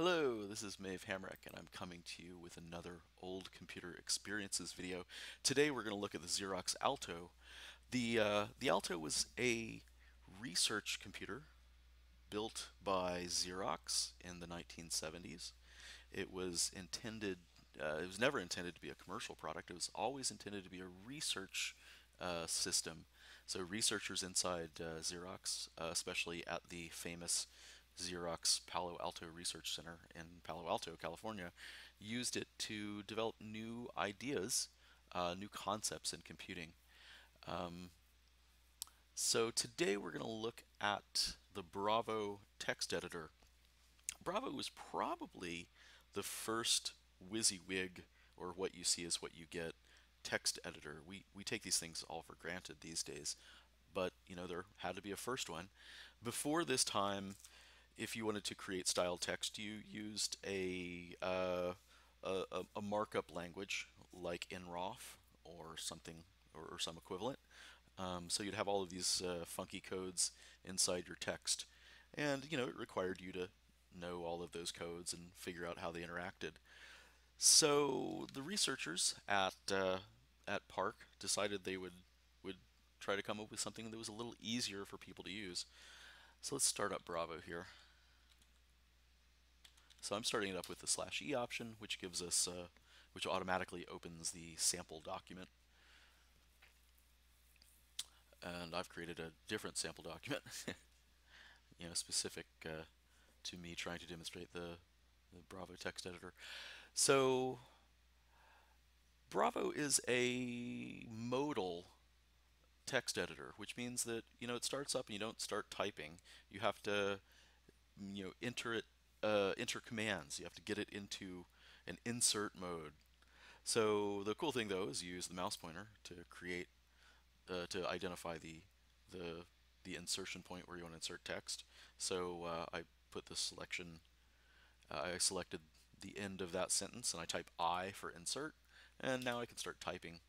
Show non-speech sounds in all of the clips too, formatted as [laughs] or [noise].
Hello, this is Meadhbh Hamrick, and I'm coming to you with another old computer experiences video. Today we're going to look at the Xerox Alto. The, uh, the Alto was a research computer built by Xerox in the 1970s. It was intended, uh, it was never intended to be a commercial product. It was always intended to be a research uh, system. So researchers inside uh, Xerox, uh, especially at the famous Xerox Palo Alto Research Center in Palo Alto, California, used it to develop new ideas, uh, new concepts in computing. Um, so today we're going to look at the Bravo text editor. Bravo was probably the first WYSIWYG, or what you see is what you get, text editor. We, we take these things all for granted these days, but you know there had to be a first one. Before this time, if you wanted to create style text, you used a, uh, a, a, markup language like nroff or something or, or some equivalent. Um, so you'd have all of these uh, funky codes inside your text, and you know it required you to know all of those codes and figure out how they interacted. So the researchers at uh, at PARC decided they would would try to come up with something that was a little easier for people to use. So let's start up Bravo here. So I'm starting it up with the slash e option, which gives us, uh, which automatically opens the sample document. And I've created a different sample document, [laughs] you know, specific uh, to me trying to demonstrate the, the Bravo text editor. So Bravo is a modal text editor, which means that you know it starts up and you don't start typing. You have to you know enter it uh, enter commands. You have to get it into an insert mode. So the cool thing though is you use the mouse pointer to create, uh, to identify the, the, the insertion point where you want to insert text. So uh, I put the selection, uh, I selected the end of that sentence and I type I for insert and now I can start typing.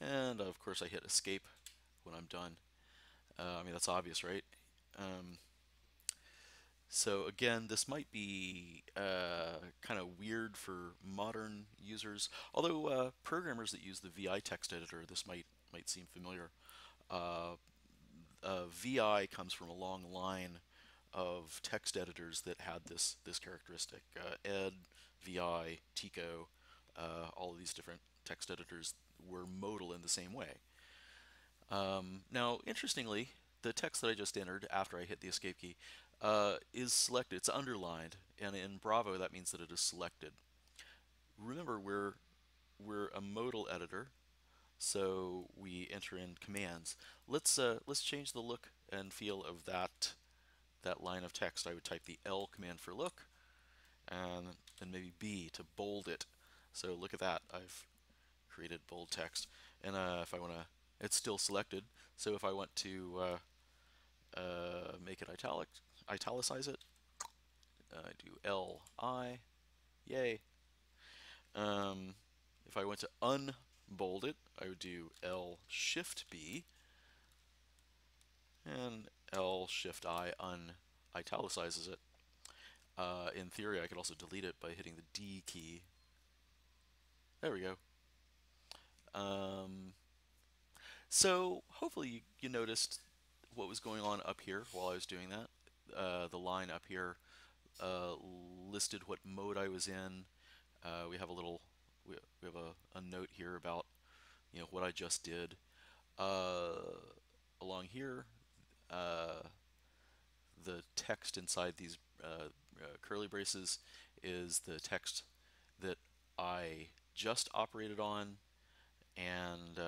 And of course I hit escape when I'm done. Uh, I mean, that's obvious, right? Um, so again, this might be uh, kind of weird for modern users. Although uh, programmers that use the VI text editor, this might might seem familiar. Uh, uh VI comes from a long line of text editors that had this this characteristic. Uh, Ed, VI, TECO, all of these different text editors were modal in the same way. Um, now, interestingly, the text that I just entered after I hit the escape key uh, is selected. It's underlined, and in Bravo that means that it is selected. Remember, we're we're a modal editor, so we enter in commands. Let's uh, let's change the look and feel of that that line of text. I would type the L command for look, and then maybe B to bold it. So look at that. I've created bold text, and uh, if I want to it's still selected. So if I want to uh, uh, make it italic, italicize it, I do L I, yay. Um, if I want to unbold it, I would do L Shift B, and L Shift I un italicizes it. Uh, in theory, I could also delete it by hitting the D key. There we go. Um, so hopefully you, you noticed what was going on up here while I was doing that. Uh, the line up here uh, listed what mode I was in. Uh, we have a little, we, we have a, a, note here about you know what I just did. Uh, along here, uh, the text inside these uh, curly braces is the text that I just operated on and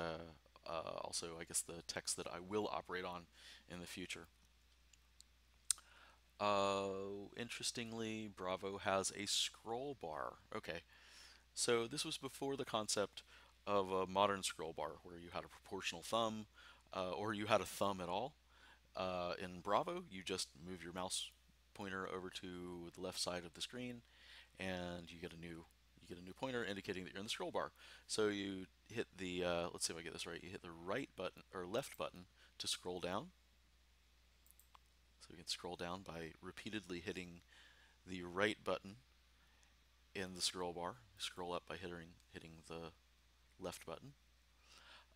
uh, also I guess the text that I will operate on in the future. Uh, interestingly, Bravo has a scroll bar. Okay, so this was before the concept of a modern scroll bar where you had a proportional thumb uh, or you had a thumb at all. Uh, in Bravo, you just move your mouse pointer over to the left side of the screen and you get a new get a new pointer indicating that you're in the scroll bar. So you hit the, uh, let's see if I get this right, you hit the right button or left button to scroll down. So we can scroll down by repeatedly hitting the right button in the scroll bar. Scroll up by hitting, hitting the left button.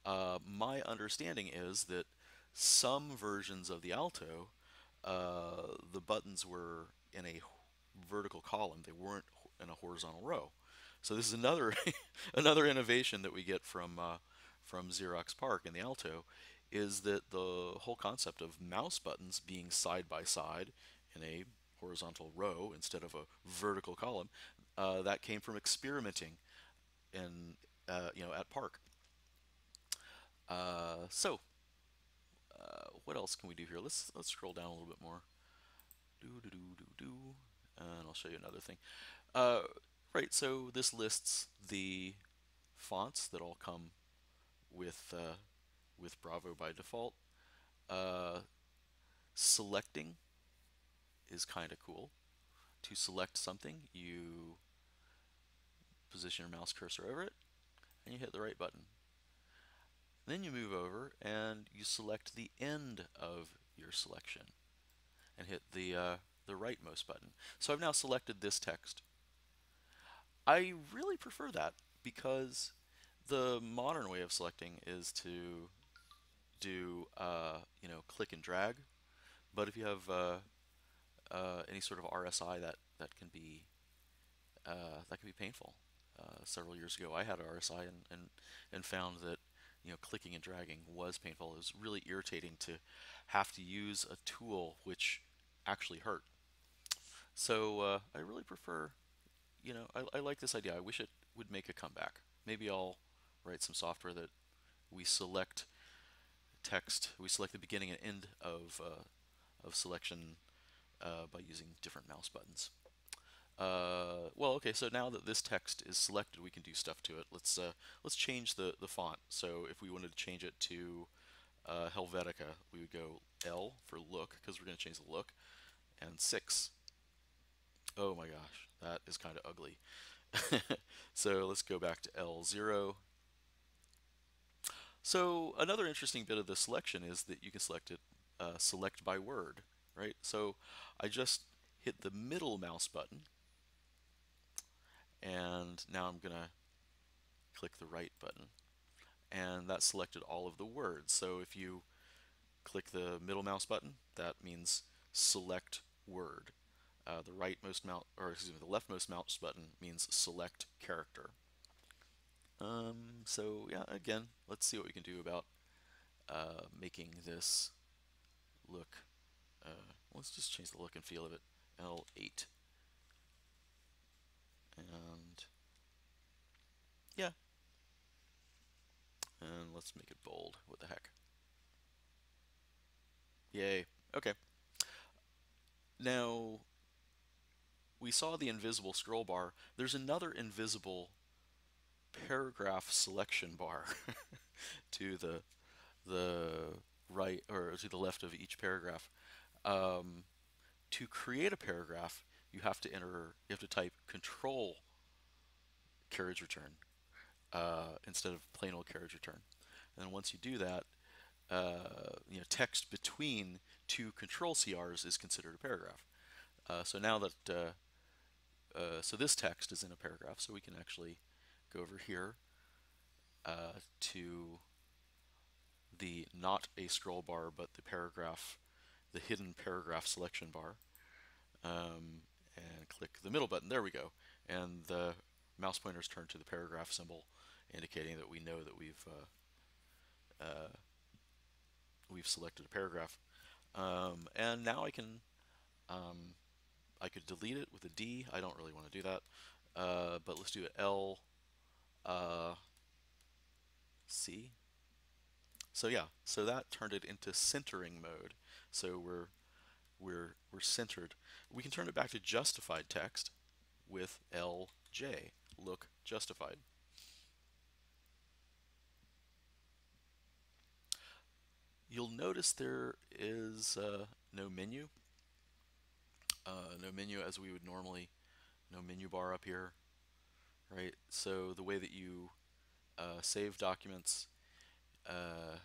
Uh, my understanding is that some versions of the Alto, uh, the buttons were in a vertical column. They weren't in a horizontal row. So this is another [laughs] another innovation that we get from uh, from Xerox PARC in the Alto is that the whole concept of mouse buttons being side by side in a horizontal row instead of a vertical column uh, that came from experimenting in uh, you know at PARC. Uh, so uh, what else can we do here? Let's let's scroll down a little bit more. Do do do do do, and I'll show you another thing. Right, so this lists the fonts that all come with uh, with Bravo by default. Uh, selecting is kind of cool. To select something, you position your mouse cursor over it, and you hit the right button. Then you move over and you select the end of your selection and hit the, uh, the rightmost button. So I've now selected this text. I really prefer that because the modern way of selecting is to do uh, you know click and drag. But if you have uh, uh, any sort of RSI that that can be uh, that can be painful. Uh, several years ago I had RSI and, and and found that you know clicking and dragging was painful. It was really irritating to have to use a tool which actually hurt. So uh, I really prefer you know I, I like this idea I wish it would make a comeback maybe I'll write some software that we select text, we select the beginning and end of, uh, of selection uh, by using different mouse buttons. Uh, well, okay, so now that this text is selected, we can do stuff to it. Let's uh, let's change the, the font. So if we wanted to change it to uh, Helvetica, we would go L for look, because we're going to change the look, and 6. Oh my gosh, that is kind of ugly. [laughs] so let's go back to L0, so another interesting bit of the selection is that you can select it, uh, select by word, right? So I just hit the middle mouse button, and now I'm gonna click the right button, and that selected all of the words. So if you click the middle mouse button, that means select word. Uh, the rightmost mouse, or excuse me, the leftmost mouse button means select character. Um, so yeah, again, let's see what we can do about uh, making this look. Uh, let's just change the look and feel of it. L8. And yeah. And let's make it bold. What the heck? Yay. Okay. Now, we saw the invisible scroll bar. There's another invisible paragraph selection bar [laughs] to the the right or to the left of each paragraph. Um, to create a paragraph, you have to enter, you have to type control carriage return uh, instead of plain old carriage return. And once you do that, uh, you know, text between two control CRs is considered a paragraph. Uh, so now that, uh, so this text is in a paragraph, so we can actually go over here uh, to the not a scroll bar but the paragraph, the hidden paragraph selection bar um, and click the middle button. There we go. And the mouse pointers turn to the paragraph symbol indicating that we know that we've uh, uh, we've selected a paragraph. Um, and now I can um, I could delete it with a D. I don't really want to do that. Uh, but let's do an L uh, C. So yeah, so that turned it into centering mode. So we're we're we're centered. We can turn it back to justified text with LJ, look justified. You'll notice there is uh, no menu. Uh, no menu as we would normally, no menu bar up here right? So the way that you uh, save documents uh,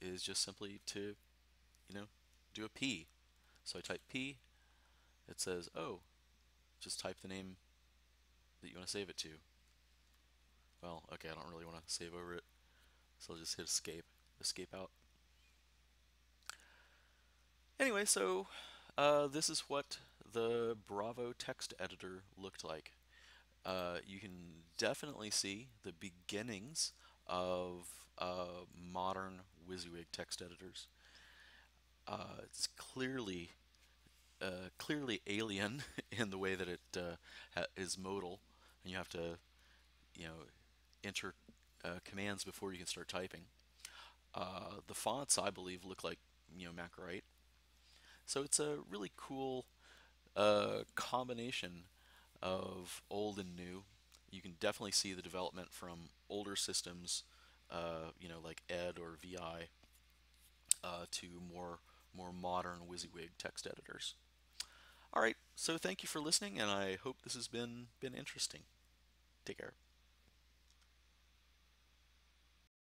is just simply to, you know, do a P. So I type P, it says, oh, just type the name that you want to save it to. Well, okay, I don't really want to save over it, so I'll just hit escape, escape out. Anyway, so uh, this is what the Bravo text editor looked like. Uh, you can definitely see the beginnings of uh, modern WYSIWYG text editors. Uh, it's clearly uh, clearly alien [laughs] in the way that it uh, is modal, and you have to, you know, enter commands before you can start typing. The fonts, I believe, look like you know MacWrite, so it's a really cool uh, combination of old and new. You can definitely see the development from older systems, uh, you know, like ED or VI, to more more modern WYSIWYG text editors. All right, so thank you for listening, and I hope this has been been interesting. Take care.